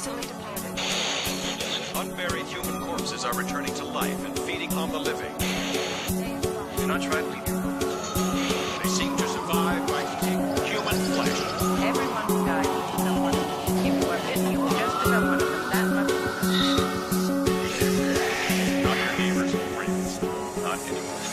easily deployed. Unburied human corpses are returning to life and feeding on the living. Do not try to leave your. They seem to survive by eating human flesh. Everyone who dies eats someone. If you are bitten, you will just become one of them that much. Not your neighbors or friends. Not anyone.